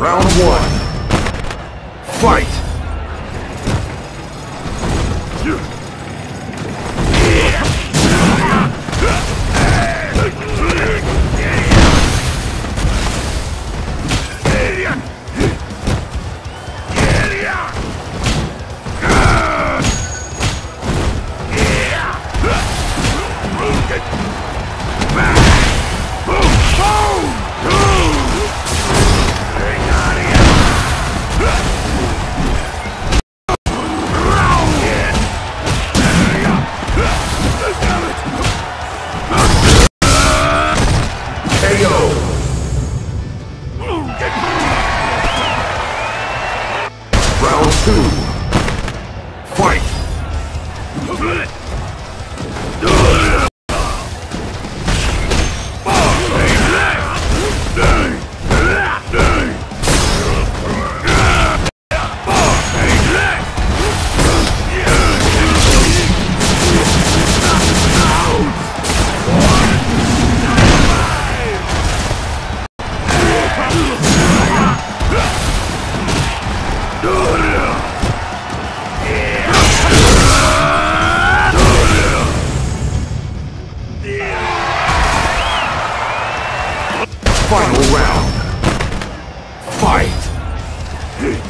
Round one. Fight! Final round. Fight!